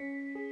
Música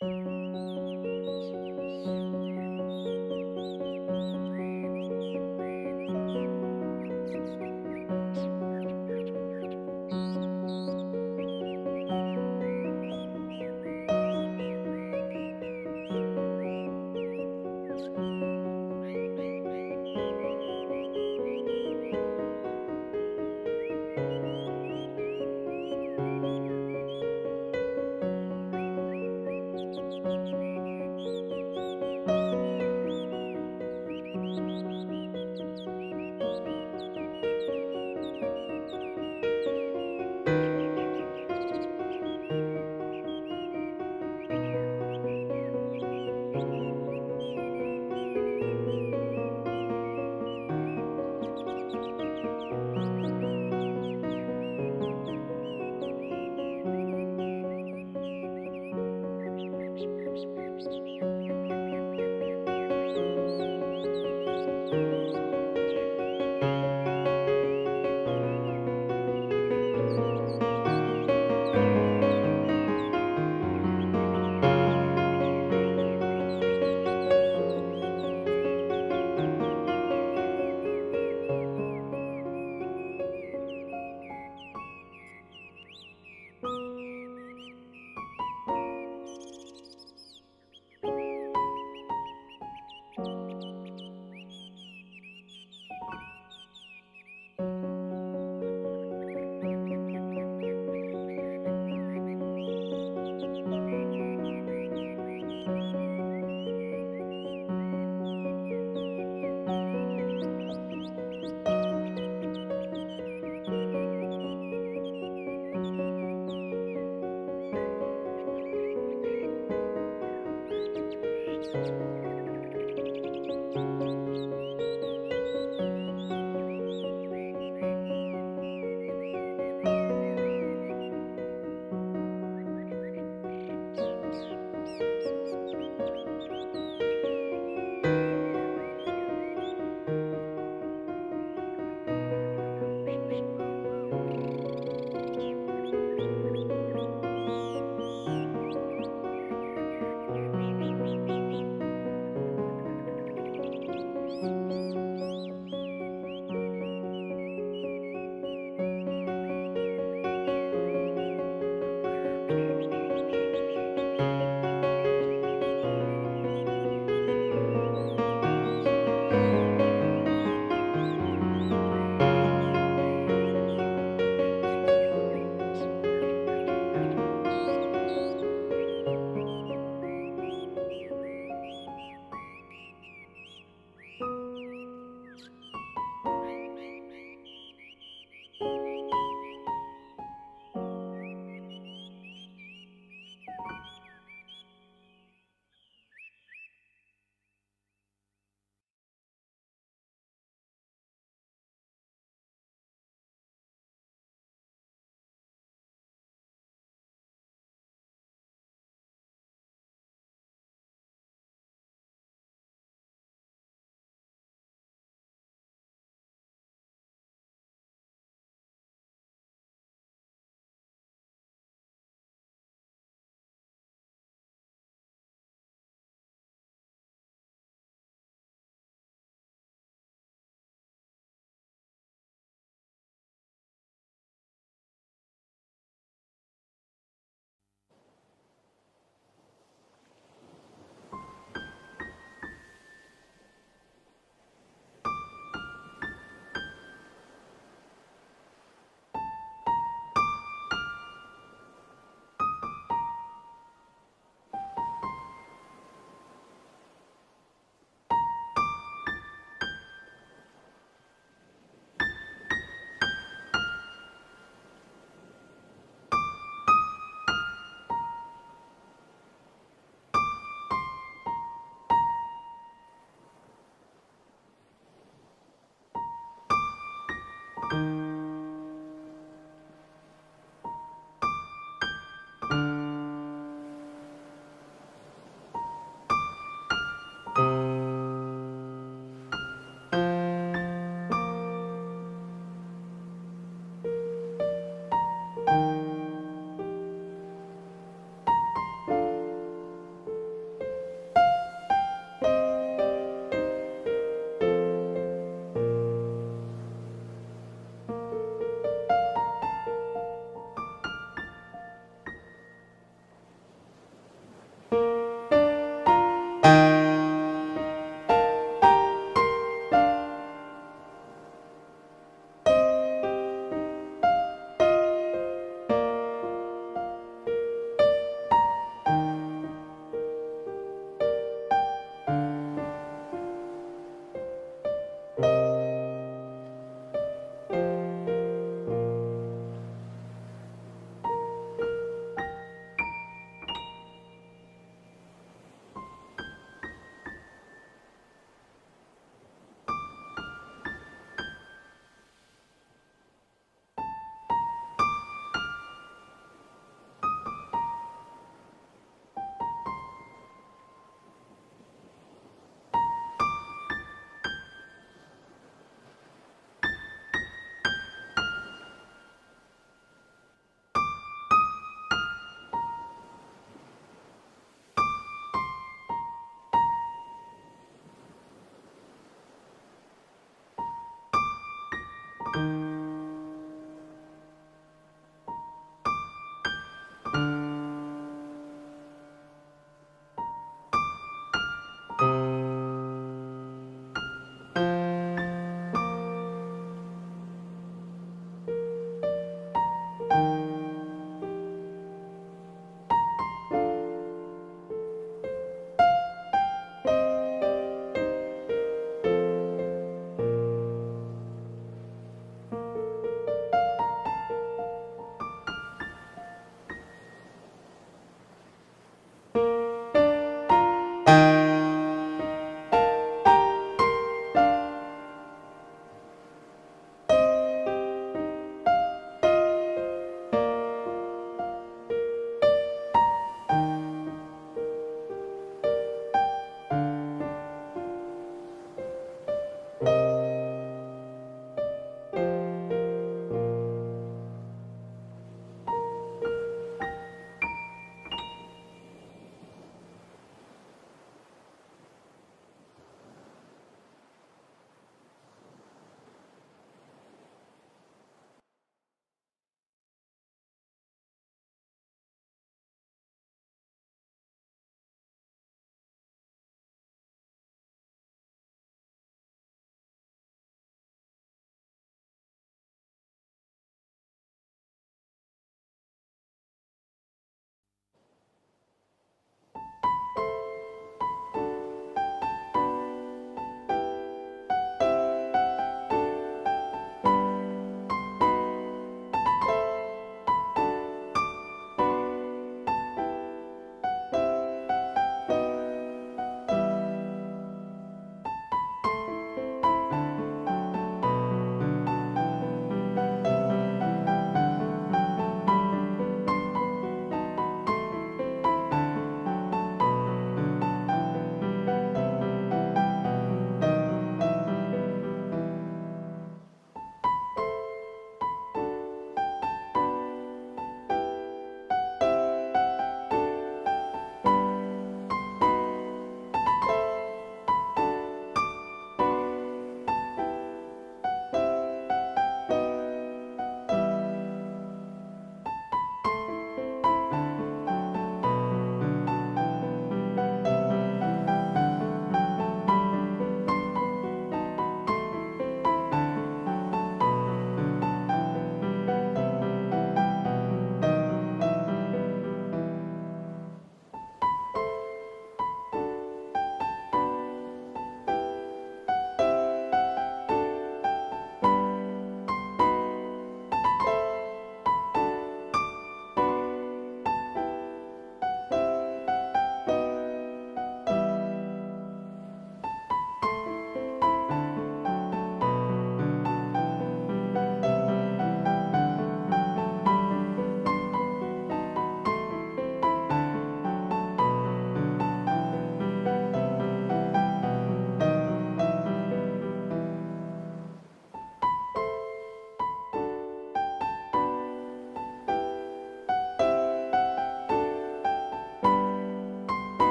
Música